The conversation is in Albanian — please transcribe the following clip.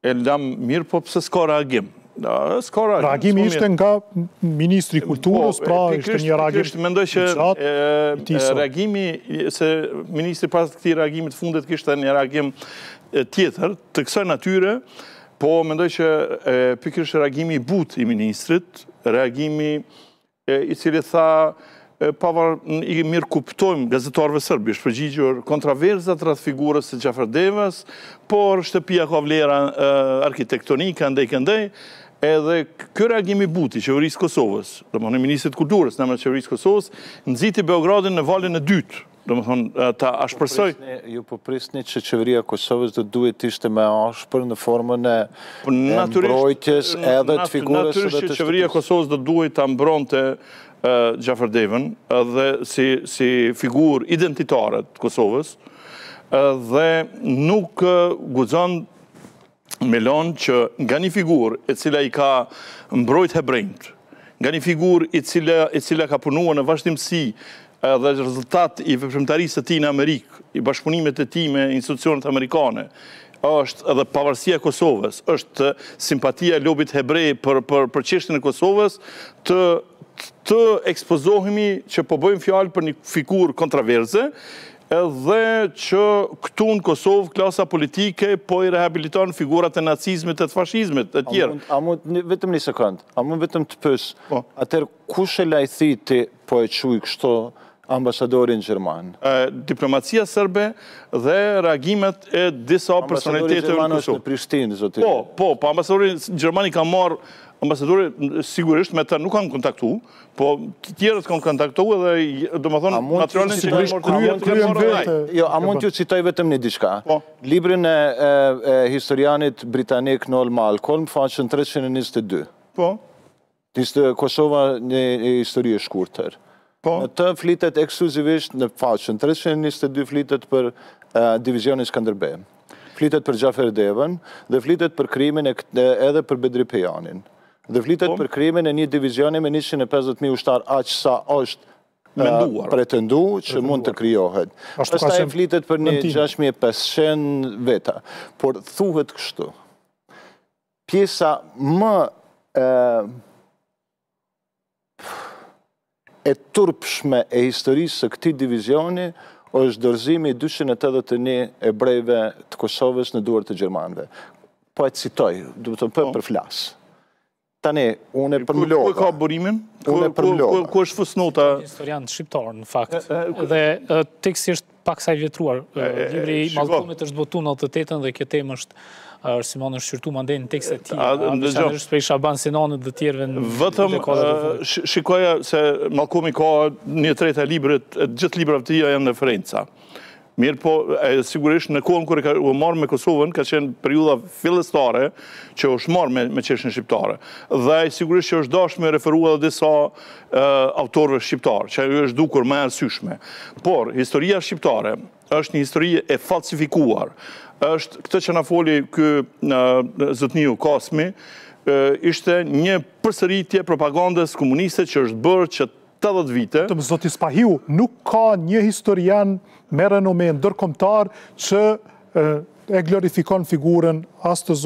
E lam, mirë, po pse s'ka reagim? S'ka reagim. Reagimi ishte nga Ministri i Kulturës, po, pra ishte një reagim i gjatë. Mendoj që reagimi, se Ministri pas këtij reagimi të fundit kishte një reagim tjetër, të kësaj natyre, po mendoj që pikërisht reagimi i butë i Ministrit, reagimi i cili tha, i mirëkuptojmë gazetarëve serbë u është përgjigjur kontraverzat rreth figurës së Xhafer Devës, por shtëpia ka vlera arkitektonike, andej këndej, edhe ky reagim i butë i qeverisë së Kosovës, domethënë Ministrit të Kulturës, në emër të qeverisë së Kosovës, nxiti Beogradin në valën e dytë, Domethënë, ta, po, ashpërsojë... Ju po prisni që qeveria e Kosovës do të duhej të ishte më e ashpër në formën e po mbrojtjes edhe të figurës dhe të shtëpisë. Natyrisht që qeveria e Kosovës do të duhej ta mbronte Xhafer Devën dhe si figurë identitare të Kosovës dhe nuk guxon Me lonë që nga një figurë e cila i ka mbrojt hebrenjtë, nga një figurë i cila, e cila ka punuar në vazhdimësi edhe rezultat i veprimtarisë së tij në Amerikë, i bashkëpunimit të tij me institucionet amerikane, është edhe pavarësia e Kosovës, është simpatia e lobit hebre për, për, për çështjen e Kosovës, të të ekspozohemi që po bëjmë fjalë për një figurë kontraverze, Edhe që këtu në Kosovë klasa politike po i rehabiliton figurat e nacizmit edhe të fashizmit e tjerë. A mund, vetëm një sekundë, a mund vetëm të pyes, po. atëherë kush e lajthiti, po e quj kështu, ambasadorin gjerman? Diplomacia serbe dhe reagimet e disa personaliteteve në Kosovë. Ambasadori gjerman është në Prishtinë, zotni. Po, po, po, ambasadori gjerman i ka marrë, ambasadori, sigurisht me të nuk kanë kontaktu, Po, të tjerët kanë kontaktuar dhe domethënë materialin që kanë marrë kryen, kryen vetë. Jo, a mund t'ju citoj vetëm një diçka? Po. Librin e historianit britanik Noel Malcolm, faqën 322. Po. Ishte Kosova një histori e shkurtër. Po. Në të flitet ekskluzivisht në faqën 322 flitet për divizionin Skënderbej. Flitet për Xhafer Devën dhe flitet për krijimin edhe për Bedri Pejanin. Dhe flitet për krijimin e një divizioni me njëqind e pesëdhjetë mijë ushtarë aq sa është pretendu që mund të krijohet. Pastaj flitet për një gjashtë mijë e pesëqind veta. Por thuhet kështu. Pjesa më e e turpshme e historisë së këtij divizioni është dorëzimi i 281 ebrejve të Kosovës në duar të gjermanëve. Po e citoj, dua të, po, përflas. Tani, unë e përmlova. Ku ka burimin? Unë e përmlova. Ku është fusnota? Historian shqiptar në fakt. Dhe teksisht Pak si i vjetruar, libri i Malkomit është botu në të tetën dhe kjo temë është arsimon është shqyrtu më ndenjë në tekstet e tij, Andishan është prej Shaban Sinanit dhe tjerve në... Vetëm, shikoje se Malkomi ka një e treta e librit, gjithë librave të tija janë referenca. Mirë po, sigurisht në kohën kur ka u marrë me Kosovën, ka qenë periudha fillestare që është marrë me çështjen shqiptare. Dhe sigurisht që është dashtë me referua dhe disa autorëve shqiptarë, që i është dukur më e arsyeshme. Por, historia shqiptare është një histori e falsifikuar. Është këtë që na foli ky zotniu Kasmi, ishte një përsëritje propagandës komuniste që është bërë që 80 vite. Zoti Spahiu, nuk ka një historian me renome ndërkombëtar që e glorifikon figurën as të